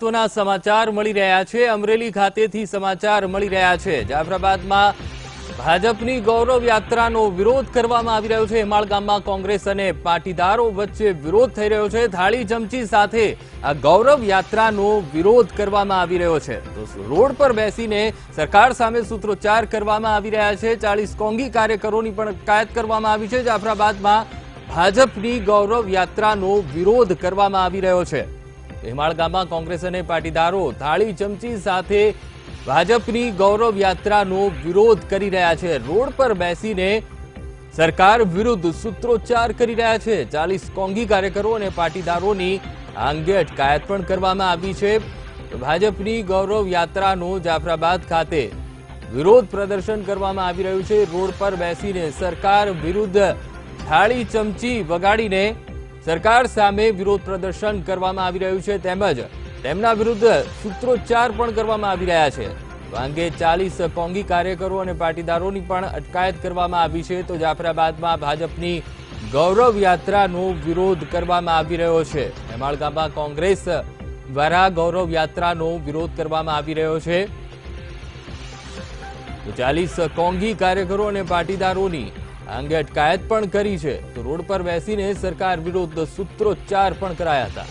મહત્વના સમાચાર મળી રહ્યા છે. અમરેલી ખાતેથી સમાચાર મળી રહ્યા છે. જાફરાબાદમાં ભાજપની ગૌરવ યાત્રાનો વિરોધ કરવામાં આવી રહ્યો છે. હેમાળ ગામમાં કોંગ્રેસ અને પાટીદારો વચ્ચે વિરોધ થઈ રહ્યો છે. થાળી ચમચી સાથે આ ગૌરવ યાત્રાનો વિરોધ કરવામાં આવી રહ્યો છે. તો રોડ પર બેસીને સરકાર સામે સૂત્રોચ્ચાર કરવામાં આવી રહ્યા છે. ચાલીસ કોંગી કાર્યકરોની પણ અટકાયત કરવામાં આવી છે. જાફરાબાદમાં ભાજપની ગૌરવ યાત્રાનો વિરોધ કરવામાં આવી રહ્યો છે. હેમાળ ગામમાં કોંગ્રેસ અને પાટીદારો થાળી ચમચી સાથે ભાજપની ગૌરવ યાત્રાનો વિરોધ કરી રહ્યા છે. રોડ પર બેસીને સરકાર વિરુદ્ધ સૂત્રોચ્ચાર કરી રહ્યા છે. ચાલીસ કોંગી કાર્યકરો અને પાટીદારોની અંગે અટકાયત પણ કરવામાં આવી છે. ભાજપની ગૌરવ યાત્રાનો જાફરાબાદ ખાતે વિરોધ પ્રદર્શન કરવામાં આવી રહ્યું છે. રોડ પર બેસીને સરકાર વિરુદ્ધ થાળી ચમચી વગાડીને સરકાર સામે વિરોધ પ્રદર્શન કરવામાં આવી રહ્યું છે તેમજ તેમના વિરુદ્ધ સૂત્રોચ્ચાર પણ કરવામાં આવી રહ્યા છે. અંગે ચાલીસ કોંગી કાર્યકરો અને પાટીદારોની પણ અટકાયત કરવામાં આવી છે. તો જાફરાબાદમાં ભાજપની ગૌરવ યાત્રાનો વિરોધ કરવામાં આવી રહ્યો છે. હેમાળગામાં કોંગ્રેસ દ્વારા ગૌરવ યાત્રાનો વિરોધ કરવામાં આવી રહ્યો છે. ચાલીસ કોંગી કાર્યકરો અને પાટીદારોની અંગે અટકાયત પણ કરી છે. તો રોડ પર બેસીને સરકાર વિરુદ્ધ સૂત્રોચ્ચાર પણ કરાયા હતા.